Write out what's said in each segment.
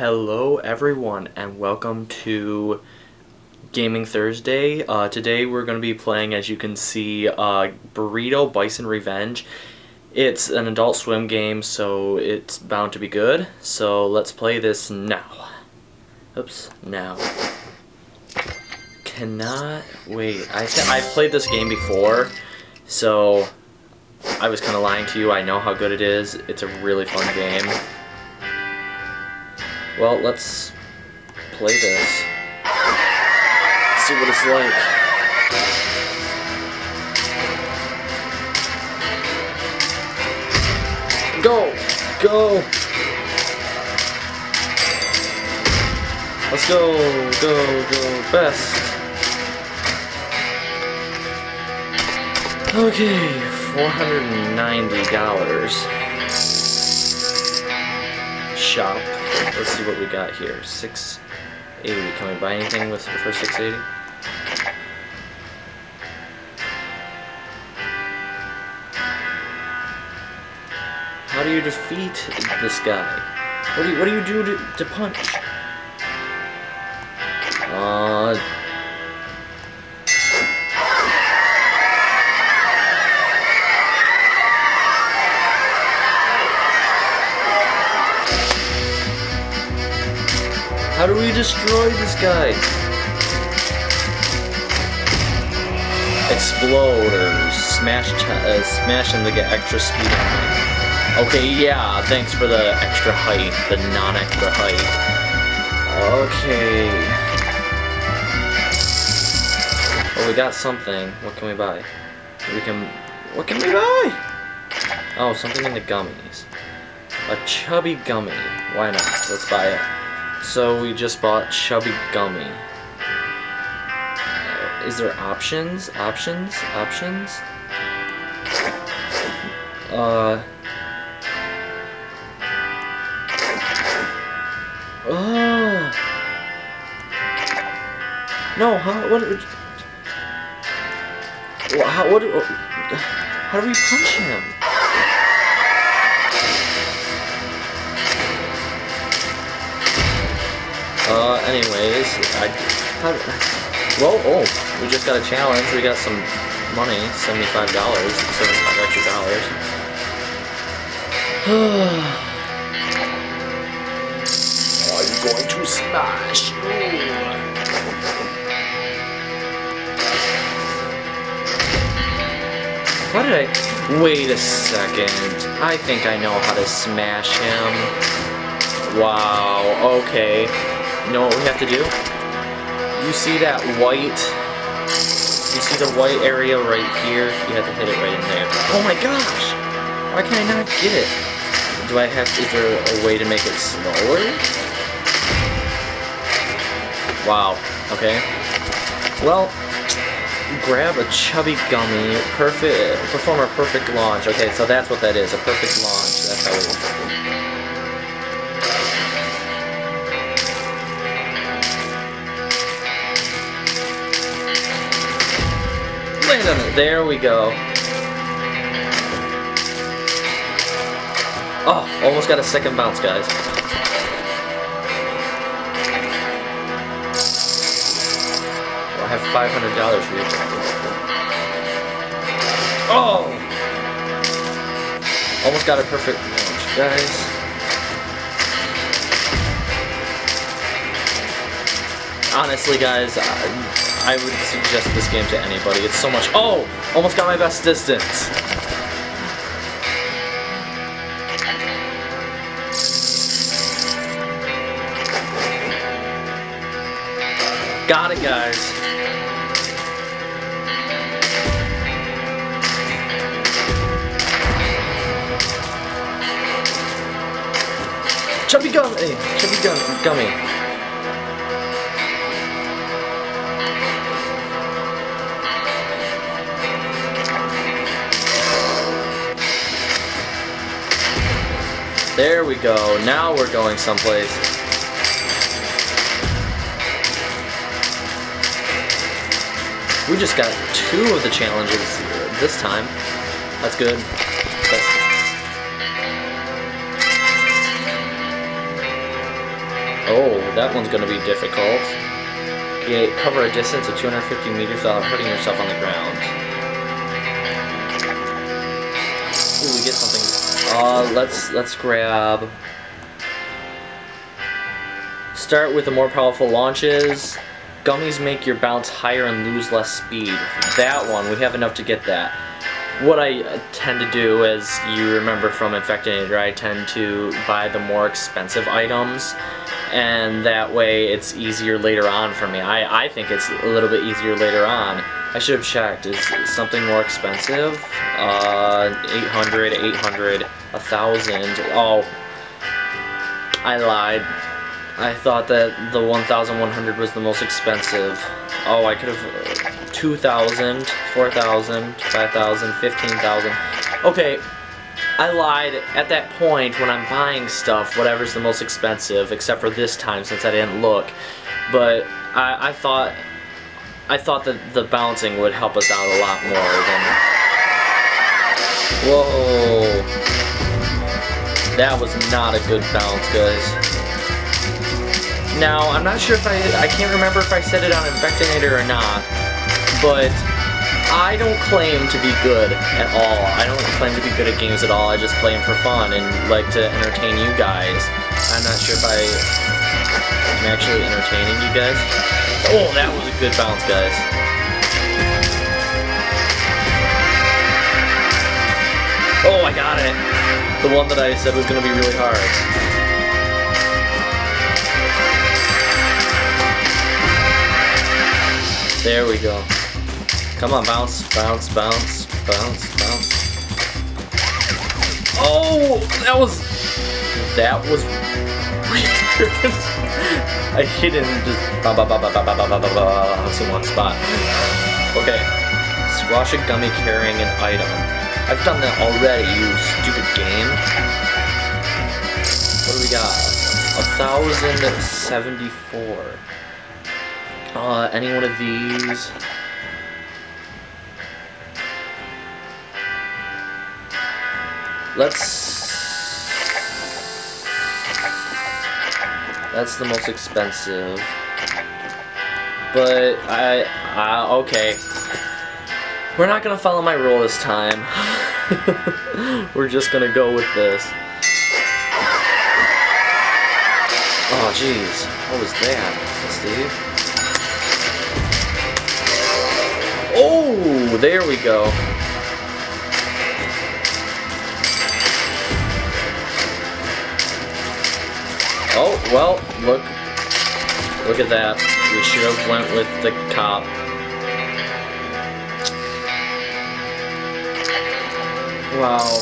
Hello everyone and welcome to Gaming Thursday. Uh, today we're going to be playing, as you can see, uh, Burrito Bison Revenge. It's an adult swim game, so it's bound to be good. So let's play this now. Oops, now. Cannot wait. I I've played this game before, so I was kind of lying to you. I know how good it is. It's a really fun game. Well, let's play this. See what it's like. Go! Go! Let's go! Go, go, best! Okay, $490. Shop. Let's see what we got here. 680. Can we buy anything with for 680? How do you defeat this guy? What do you what do you do to, to punch? How do we destroy this guy? Explode or smash uh, smash him to get extra speed. Okay, yeah, thanks for the extra height, the non-extra height. Okay. Oh, we got something. What can we buy? We can... What can we buy? Oh, something in the gummies. A chubby gummy. Why not? Let's buy it. So we just bought Chubby Gummy. Uh, is there options? Options? Options? Uh... Oh! No, how, what... How, what, how do we punch him? Uh, anyways, I, how, well, oh, we just got a challenge. We got some money, $75, 75 extra dollars. Are you going to smash? Why did I... Wait a second. I think I know how to smash him. Wow, okay. You know what we have to do? You see that white, you see the white area right here? You have to hit it right in there. Oh my gosh! Why can I not get it? Do I have, is there a way to make it slower? Wow, okay. Well, grab a chubby gummy, perfect, perform a perfect launch. Okay, so that's what that is, a perfect launch. That's how we on it. There we go. Oh, almost got a second bounce, guys. Well, I have $500 for you. Oh! Almost got a perfect launch, guys. Honestly, guys, I, I would suggest this game to anybody. It's so much- Oh! Almost got my best distance! Got it, guys. Chubby gummy! Chubby gum gummy. There we go. Now we're going someplace. We just got two of the challenges this time. That's good. That's Oh, that one's gonna be difficult. Okay, cover a distance of 250 meters without hurting yourself on the ground. Ooh, we get something. Uh, let's let's grab. Start with the more powerful launches. Gummies make your bounce higher and lose less speed. That one, we have enough to get that. What I tend to do, as you remember from Infectonator, I tend to buy the more expensive items and that way it's easier later on for me. I, I think it's a little bit easier later on. I should have checked. Is something more expensive? Uh, 800, 800, 1,000. Oh, I lied. I thought that the 1,100 was the most expensive. Oh, I could have uh, 2,000, 4,000, 5,000, 15,000. Okay, I lied at that point when I'm buying stuff, whatever's the most expensive, except for this time since I didn't look. But I, I thought I thought that the bouncing would help us out a lot more than. Whoa! That was not a good bounce, guys. Now, I'm not sure if I, I can't remember if I said it on Infectonator or not, but I don't claim to be good at all. I don't claim to be good at games at all. I just play them for fun and like to entertain you guys. I'm not sure if I am actually entertaining you guys. Oh, that was a good bounce, guys. Oh, I got it. The one that I said was going to be really hard. There we go. Come on, bounce, bounce, bounce, bounce, bounce. Oh, that was, that was weird. I hit it and just ba ba ba ba ba ba ba ba ba ba in one spot. Okay, squash a gummy carrying an item. I've done that already, you stupid game. What do we got? A thousand seventy-four. Uh, any one of these? Let's... That's the most expensive. But, I... I okay. We're not gonna follow my rule this time. We're just gonna go with this. Oh, jeez. What was that, Steve? Oh, there we go. Oh, well, look. Look at that. We should have went with the cop. Wow.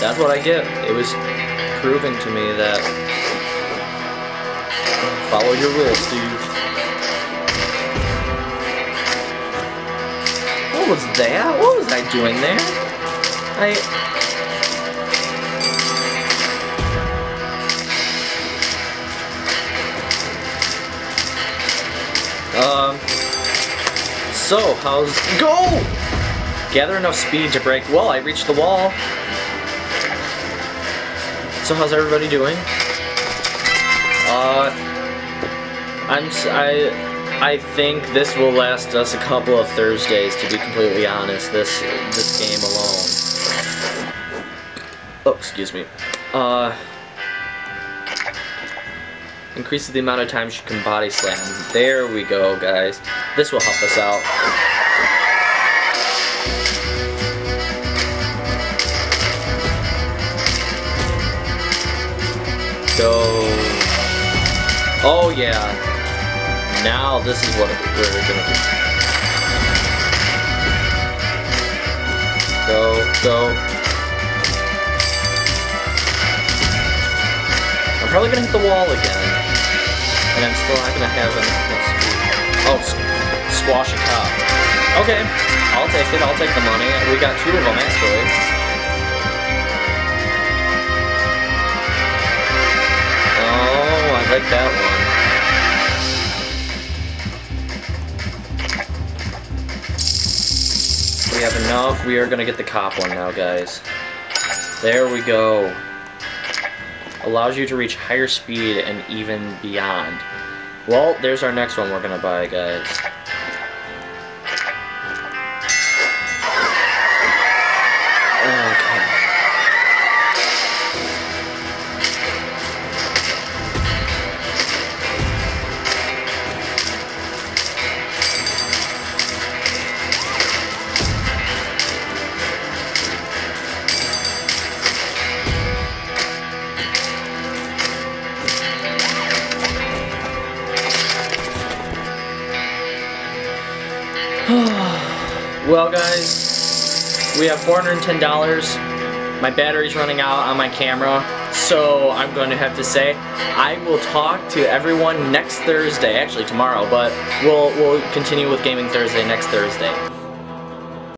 That's what I get. It was proving to me that follow your rules, Steve. What was that? What was I doing there? I Um, so, how's... Go! Gather enough speed to break... Well, I reached the wall. So how's everybody doing? Uh, I'm... I... I think this will last us a couple of Thursdays, to be completely honest, this this game alone. Oh, excuse me. Uh... Increases the amount of times you can body slam. There we go, guys. This will help us out. Go. Oh, yeah. Now this is what we're gonna do. Go, go. I'm probably gonna hit the wall again and I'm still not gonna have enough. Oh, squash a cop. Okay, I'll take it. I'll take the money. We got two of them actually. That one. We have enough. We are gonna get the cop one now, guys. There we go. Allows you to reach higher speed and even beyond. Well, there's our next one we're gonna buy, guys. Well, guys, we have $410. My battery's running out on my camera, so I'm going to have to say I will talk to everyone next Thursday, actually tomorrow, but we'll, we'll continue with Gaming Thursday next Thursday.